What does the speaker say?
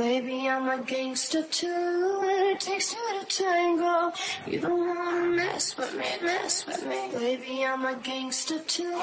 Baby, I'm a gangster too, and it takes two to tango. You don't wanna mess with me, mess with me. Baby, I'm a gangster too.